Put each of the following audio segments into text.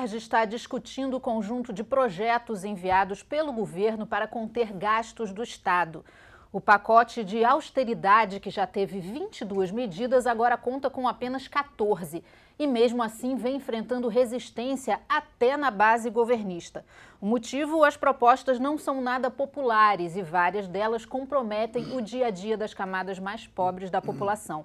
A Alerj está discutindo o conjunto de projetos enviados pelo governo para conter gastos do Estado. O pacote de austeridade, que já teve 22 medidas, agora conta com apenas 14 e, mesmo assim, vem enfrentando resistência até na base governista. O motivo: as propostas não são nada populares e várias delas comprometem o dia a dia das camadas mais pobres da população.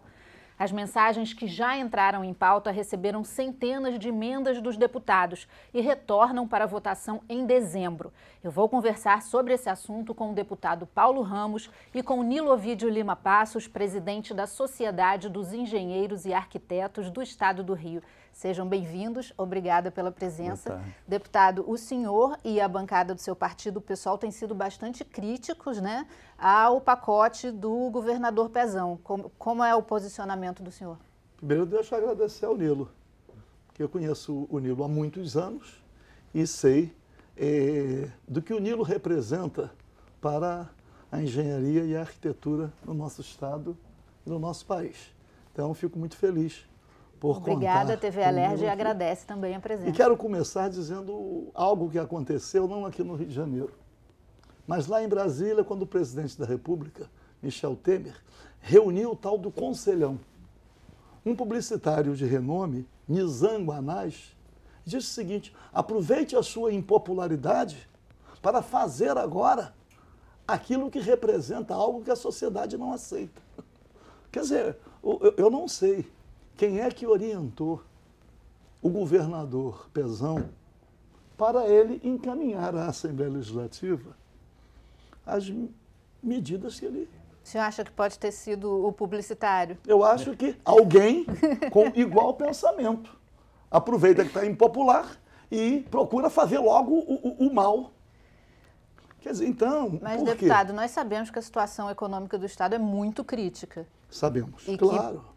As mensagens que já entraram em pauta receberam centenas de emendas dos deputados e retornam para votação em dezembro. Eu vou conversar sobre esse assunto com o deputado Paulo Ramos e com Nilo Ovidio Lima Passos, presidente da Sociedade dos Engenheiros e Arquitetos do Estado do Rio. Sejam bem-vindos, obrigada pela presença. Deputado, o senhor e a bancada do seu partido, o pessoal, têm sido bastante críticos né, ao pacote do governador Pezão. Como, como é o posicionamento do senhor? Primeiro, deixa eu agradecer ao Nilo, que eu conheço o Nilo há muitos anos e sei é, do que o Nilo representa para a engenharia e a arquitetura no nosso estado e no nosso país. Então, fico muito feliz por Obrigada, TV Alerj, e agradece também a presença. E quero começar dizendo algo que aconteceu, não aqui no Rio de Janeiro, mas lá em Brasília, quando o presidente da República, Michel Temer, reuniu o tal do Conselhão. Um publicitário de renome, Nizam Guanás, disse o seguinte: aproveite a sua impopularidade para fazer agora aquilo que representa algo que a sociedade não aceita. Quer dizer, eu não sei quem é que orientou o governador Pezão para ele encaminhar à Assembleia Legislativa as medidas que ele. O senhor acha que pode ter sido o publicitário? Eu acho que alguém com igual pensamento aproveita que está impopular e procura fazer logo o, o, o mal. Quer dizer, então. Mas, deputado, nós sabemos que a situação econômica do Estado é muito crítica. Sabemos, e claro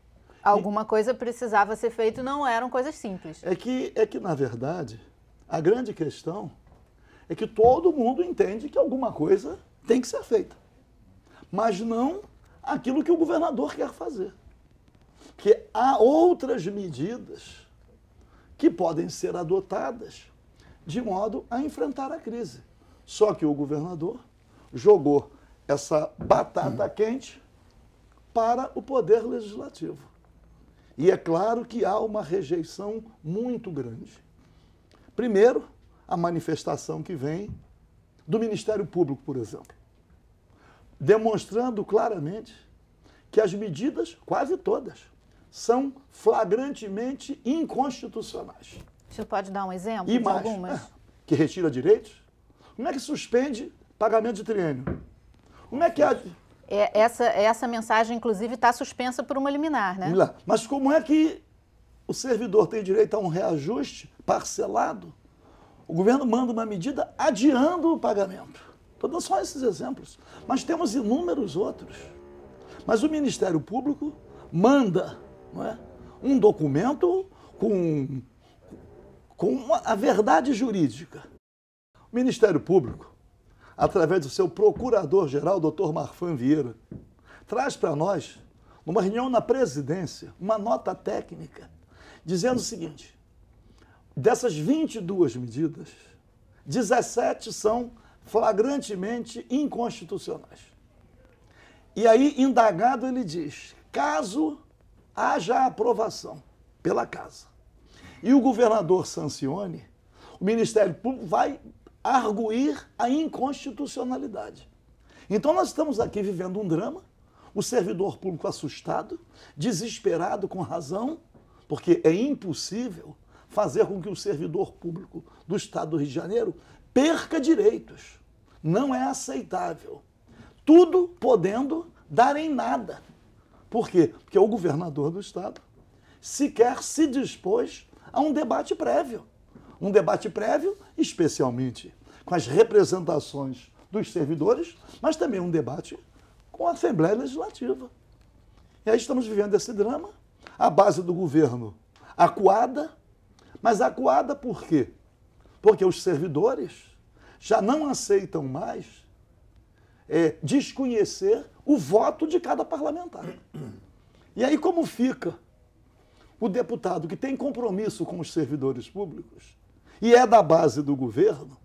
Alguma coisa precisava ser feita e não eram coisas simples. É que, é que, na verdade, a grande questão é que todo mundo entende que alguma coisa tem que ser feita. Mas não aquilo que o governador quer fazer. Que há outras medidas que podem ser adotadas de modo a enfrentar a crise. Só que o governador jogou essa batata quente para o poder legislativo. E é claro que há uma rejeição muito grande. Primeiro, a manifestação que vem do Ministério Público, por exemplo, demonstrando claramente que as medidas, quase todas, são flagrantemente inconstitucionais. O senhor pode dar um exemplo e de mais, algumas? É, que retira direitos? Como é que suspende pagamento de triênio? Como é que a é, essa, essa mensagem, inclusive, está suspensa por uma liminar, né? Mas como é que o servidor tem direito a um reajuste parcelado? O governo manda uma medida adiando o pagamento. Estou dando só esses exemplos. Mas temos inúmeros outros. Mas o Ministério Público manda não é, um documento com, com a verdade jurídica. O Ministério Público através do seu procurador-geral, doutor Marfan Vieira, traz para nós, numa reunião na presidência, uma nota técnica, dizendo o seguinte: dessas 22 medidas, 17 são flagrantemente inconstitucionais. E aí, indagado, ele diz: caso haja aprovação pela casa e o governador sancione, o Ministério Público vai arguir a inconstitucionalidade. Então nós estamos aqui vivendo um drama, o servidor público assustado, desesperado com razão, porque é impossível fazer com que o servidor público do Estado do Rio de Janeiro perca direitos. Não é aceitável. Tudo podendo dar em nada. Por quê? Porque o governador do Estado sequer se dispôs a um debate prévio um debate prévio, especialmente com as representações dos servidores, mas também um debate com a Assembleia Legislativa. E aí estamos vivendo esse drama, a base do governo acuada, mas acuada por quê? Porque os servidores já não aceitam mais é, desconhecer o voto de cada parlamentar. E aí como fica o deputado que tem compromisso com os servidores públicos e é da base do governo,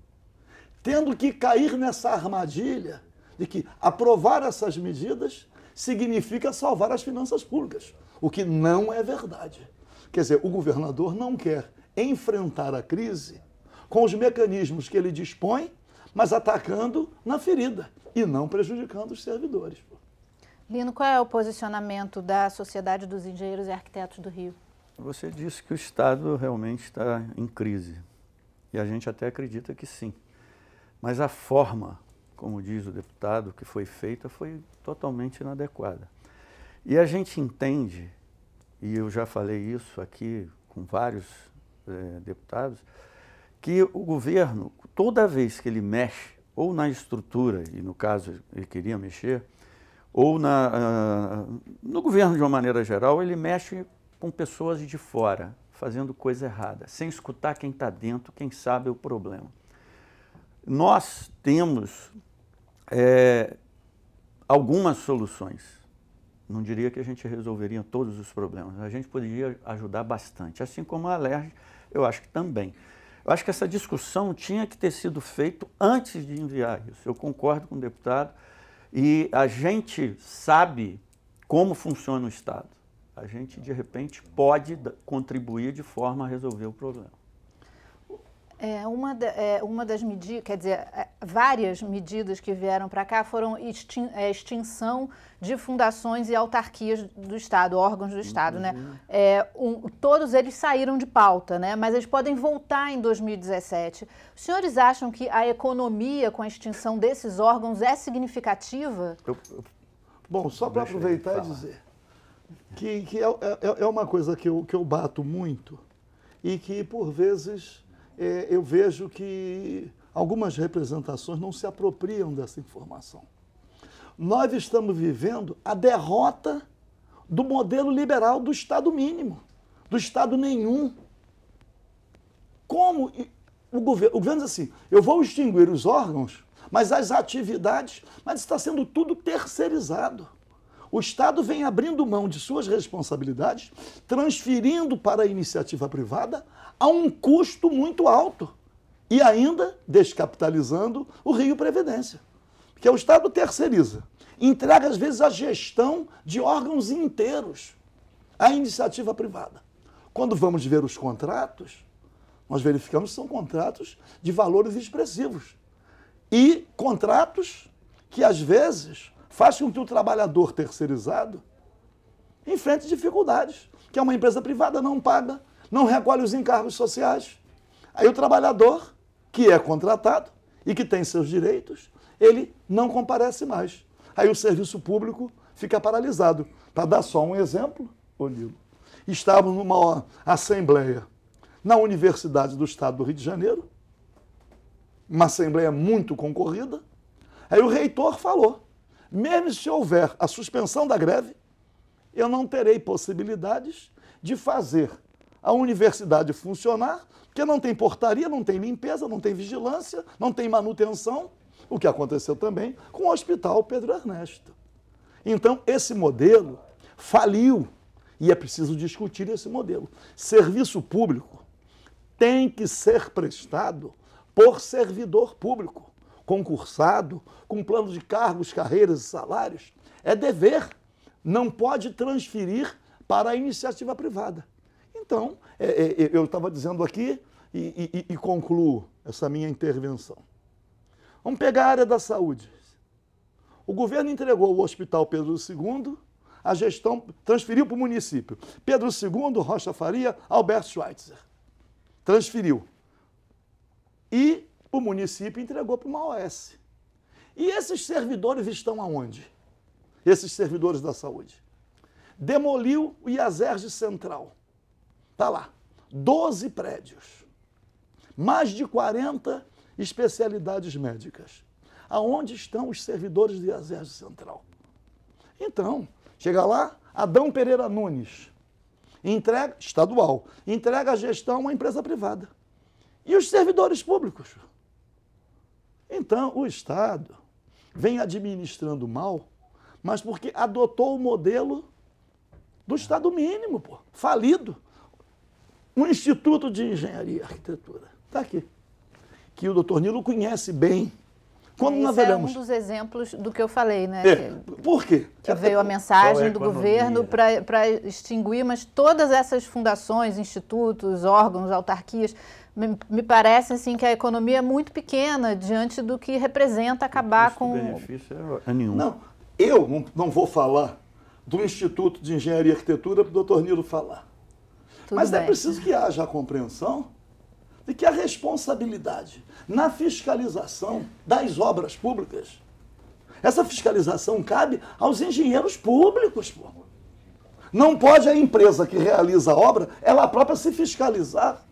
tendo que cair nessa armadilha de que aprovar essas medidas significa salvar as finanças públicas, o que não é verdade. Quer dizer, o governador não quer enfrentar a crise com os mecanismos que ele dispõe, mas atacando na ferida e não prejudicando os servidores. Lino, qual é o posicionamento da Sociedade dos Engenheiros e Arquitetos do Rio? Você disse que o Estado realmente está em crise. E a gente até acredita que sim. Mas a forma, como diz o deputado, que foi feita foi totalmente inadequada. E a gente entende, e eu já falei isso aqui com vários é, deputados, que o governo, toda vez que ele mexe, ou na estrutura, e no caso ele queria mexer, ou na, uh, no governo de uma maneira geral, ele mexe com pessoas de fora, fazendo coisa errada, sem escutar quem está dentro, quem sabe o problema. Nós temos é, algumas soluções. Não diria que a gente resolveria todos os problemas, a gente poderia ajudar bastante, assim como a Alerj, eu acho que também. Eu acho que essa discussão tinha que ter sido feita antes de enviar isso. Eu concordo com o deputado e a gente sabe como funciona o Estado. A gente, de repente, pode contribuir de forma a resolver o problema. É, uma, de, é, uma das medidas, quer dizer, é, várias medidas que vieram para cá foram extin, é, extinção de fundações e autarquias do Estado, órgãos do Estado, né? uhum. né? É, um, todos eles saíram de pauta, né? Mas eles podem voltar em 2017. Os senhores acham que a economia com a extinção desses órgãos é significativa? Eu, eu, bom, só para aproveitar e dizer que, que é, é, é uma coisa que eu, que eu bato muito e que, por vezes é, eu vejo que algumas representações não se apropriam dessa informação. Nós estamos vivendo a derrota do modelo liberal do Estado mínimo, do Estado nenhum. Como o governo, o governo diz assim, eu vou extinguir os órgãos, mas as atividades, mas está sendo tudo terceirizado. O Estado vem abrindo mão de suas responsabilidades, transferindo para a iniciativa privada a um custo muito alto e ainda descapitalizando o Rio Previdência. Porque o Estado terceiriza, entrega às vezes a gestão de órgãos inteiros à iniciativa privada. Quando vamos ver os contratos, nós verificamos que são contratos de valores expressivos. E contratos que às vezes faz com que o trabalhador terceirizado enfrente dificuldades, que é uma empresa privada não paga, não recolhe os encargos sociais. Aí o trabalhador, que é contratado e que tem seus direitos, ele não comparece mais. Aí o serviço público fica paralisado. Para dar só um exemplo, Onilo, estávamos numa assembleia na Universidade do Estado do Rio de Janeiro, uma assembleia muito concorrida. Aí o reitor falou: mesmo se houver a suspensão da greve, eu não terei possibilidades de fazer a universidade funcionar, porque não tem portaria, não tem limpeza, não tem vigilância, não tem manutenção, o que aconteceu também com o Hospital Pedro Ernesto. Então, esse modelo faliu e é preciso discutir esse modelo. Serviço público tem que ser prestado por servidor público concursado, com plano de cargos, carreiras e salários, é dever, não pode transferir para a iniciativa privada. Então, é, é, é eu estava dizendo aqui e, e, e concluo essa minha intervenção. Vamos pegar a área da saúde. O governo entregou o Hospital Pedro II, a gestão transferiu para o município. Pedro II, Rocha Faria, Alberto Schweitzer. Transferiu. E o município entregou para uma OS. E esses servidores estão aonde? Esses servidores da saúde. Demoliu o IASERG Central. Está lá. 12 prédios. Mais de 40 especialidades médicas. Aonde estão os servidores do IASERG Central? Então, chega lá, Adão Pereira Nunes, entrega, estadual, entrega a gestão a uma empresa privada. E os servidores públicos? Então, o Estado vem administrando mal, mas porque adotou o modelo do Estado mínimo, pô, falido. Um Instituto de Engenharia e Arquitetura. Está aqui. Que o doutor Nilo conhece bem. Quando Esse nós olhamos... é um dos exemplos do que eu falei, né? É. Por quê? Que é veio a mensagem do governo para extinguir, mas todas essas fundações, institutos, órgãos, autarquias, me, me, parece assim que a economia é muito pequena diante do que representa acabar com. O benefício é nenhum. Não, eu não, não vou falar do Instituto de Engenharia e Arquitetura para o doutor Nilo falar. Tudo Mas é bem. é preciso que haja a compreensão de que a responsabilidade na fiscalização das obras públicas, essa fiscalização cabe aos engenheiros públicos. Pô. Não pode a empresa que realiza a obra, ela própria se fiscalizar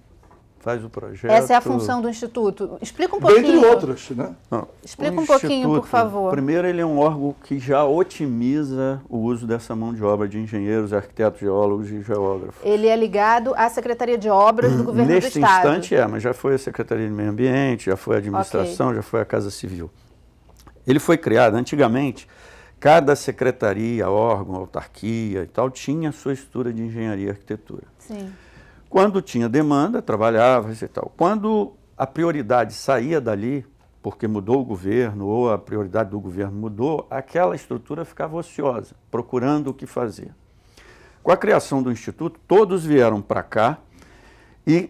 faz o projeto. Essa é a função do Instituto. Explica um pouquinho. Dentre outras, né? Não, Explica um pouquinho, por favor. Primeiro, ele é um órgão que já otimiza o uso dessa mão de obra de engenheiros, arquitetos, geólogos e geógrafos. Ele é ligado à Secretaria de Obras do Governo Neste do Estado. Neste instante é, mas já foi a Secretaria de Meio Ambiente, já foi a Administração, okay. já foi a Casa Civil. Ele foi criado antigamente, cada secretaria, órgão, autarquia e tal, tinha sua estrutura de engenharia e arquitetura. Sim. Quando tinha demanda, trabalhava e tal. Quando a prioridade saía dali, porque mudou o governo ou a prioridade do governo mudou, aquela estrutura ficava ociosa, procurando o que fazer. Com a criação do Instituto, todos vieram para cá e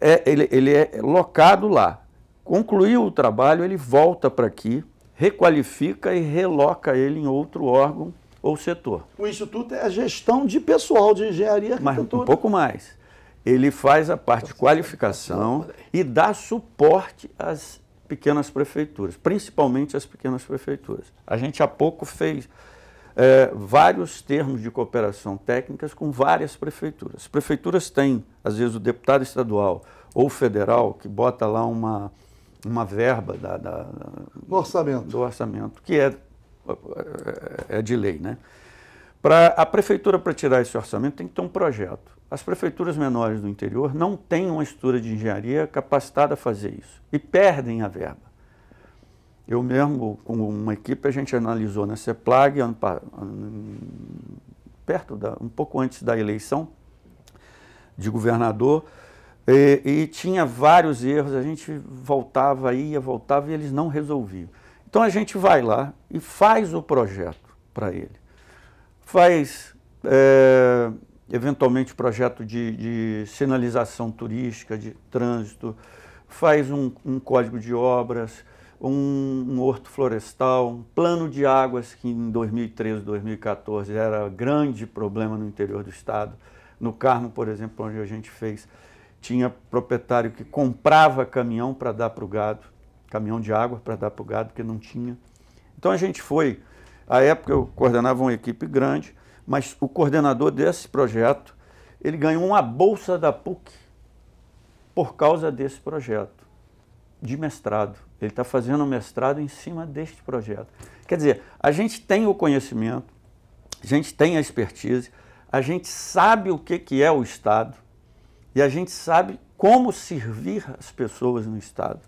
é, ele, ele é locado lá. Concluiu o trabalho, ele volta para aqui, requalifica e reloca ele em outro órgão ou setor. O Instituto é a gestão de pessoal de engenharia Mas um pouco mais ele faz a parte de qualificação e dá suporte às pequenas prefeituras, principalmente às pequenas prefeituras. A gente há pouco fez é, vários termos de cooperação técnicas com várias prefeituras. As prefeituras têm, às vezes, o deputado estadual ou federal que bota lá uma, uma verba da, da, do orçamento, do orçamento que é, é de lei, né? Para a prefeitura para tirar esse orçamento tem que ter um projeto. As prefeituras menores do interior não têm uma estrutura de engenharia capacitada a fazer isso e perdem a verba. Eu mesmo, com uma equipe, a gente analisou na CEPLAG, perto da, um pouco antes da eleição de governador, e, e tinha vários erros, a gente voltava, ia, voltava e eles não resolviam. Então a gente vai lá e faz o projeto para ele. Faz é, eventualmente projeto de, de sinalização turística, de trânsito, faz um, um código de obras, um, um, horto florestal, um plano de águas que em 2013, 2014 era grande problema no interior do estado. No Carmo, por exemplo, onde a gente fez, tinha proprietário que comprava caminhão para dar para o gado, caminhão de água para dar para o gado, porque não tinha. Então a gente foi, à época eu coordenava uma equipe grande, mas o coordenador desse projeto, ele ganhou uma bolsa da PUC por causa desse projeto, de mestrado. Ele está fazendo um mestrado em cima deste projeto. Quer dizer, a gente tem o conhecimento, a gente tem a expertise, a gente sabe o que, que é o Estado e a gente sabe como servir as pessoas no Estado.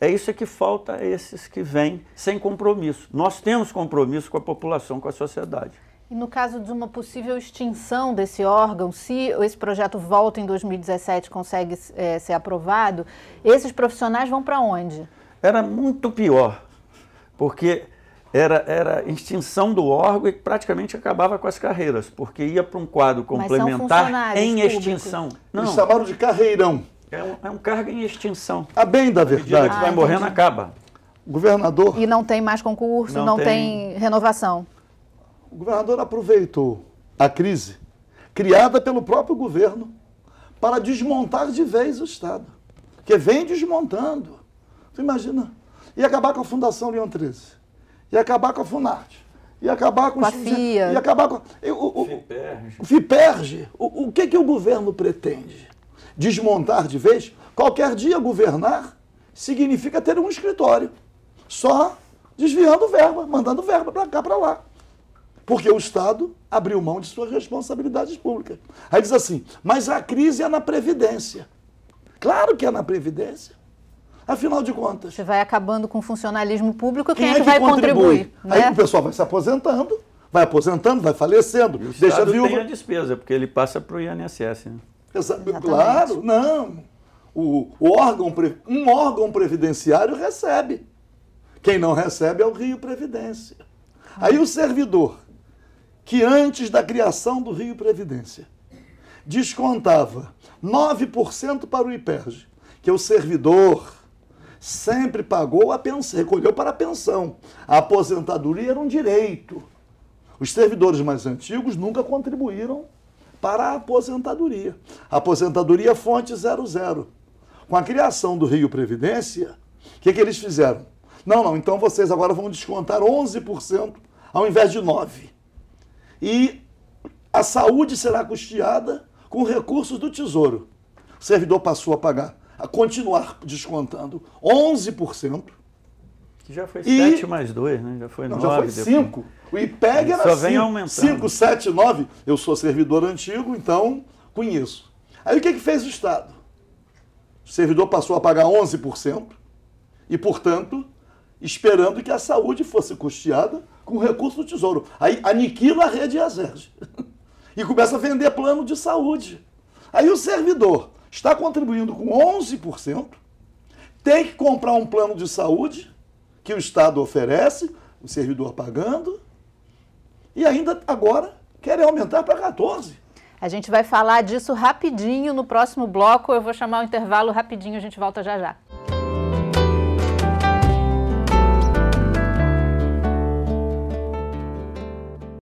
É isso que falta a esses que vêm sem compromisso. Nós temos compromisso com a população, com a sociedade. E no caso de uma possível extinção desse órgão, se esse projeto volta em 2017 consegue é, ser aprovado, esses profissionais vão para onde? Era muito pior, porque era, era extinção do órgão e praticamente acabava com as carreiras, porque ia para um quadro complementar em extinção. Não. Eles chamaram de carreirão. É um, é um cargo em extinção. A bem da verdade. Ah, vai morrendo, acaba. Governador. E não tem mais concurso, não, não tem... tem renovação. O governador aproveitou a crise criada pelo próprio governo para desmontar de vez o Estado, que vem desmontando. Tu imagina? E acabar com a Fundação Leão 13, e acabar com a Funarte, e acabar com, com a FIA. E acabar com. O, o. O, FIPERG. O, o que, que o governo pretende? Desmontar de vez? Qualquer dia governar significa ter um escritório. Só desviando verba, mandando verba para cá, para lá. Porque o Estado abriu mão de suas responsabilidades públicas. Aí diz assim, mas a crise é na Previdência. Claro que é na Previdência. Afinal de contas. Você vai acabando com o funcionalismo público, quem, quem é, que, é que vai contribui? contribuir? Né? Aí o pessoal vai se aposentando, vai aposentando, vai falecendo, E o deixa Estado viúva. tem a despesa, porque ele passa para o INSS. Né? Exa- Exatamente. Claro, não. O, o órgão, um órgão previdenciário recebe. Quem não recebe é o Rio Previdência. Aí o servidor, que antes da criação do Rio Previdência, descontava 9% para o IPERJ, que o servidor sempre pagou a pensão, recolheu para a pensão. A aposentadoria era um direito. Os servidores mais antigos nunca contribuíram para a aposentadoria. Aposentadoria fonte 00. Com a criação do Rio Previdência, o que, que eles fizeram? Não, não, então vocês agora vão descontar 11% ao invés de 9%. E a saúde será custeada com recursos do Tesouro. O servidor passou a pagar, a continuar descontando 11%. Que já foi E- 7 mais 2, né? Já foi Não, 9 já foi depois. 5. O IPEG era Só vem 5. aumentando. 5, 7, 9. Eu sou servidor antigo, então conheço. Aí o que, que fez o Estado? O servidor passou a pagar 11% e, portanto, esperando que a saúde fosse custeada com recurso do Tesouro. Aí aniquila a rede Aserj e começa a vender plano de saúde. Aí o servidor está contribuindo com 11%, tem que comprar um plano de saúde que o Estado oferece, o servidor pagando, e ainda agora querem aumentar para 14%. A gente vai falar disso rapidinho no próximo bloco. Eu vou chamar o intervalo rapidinho, a gente volta já já.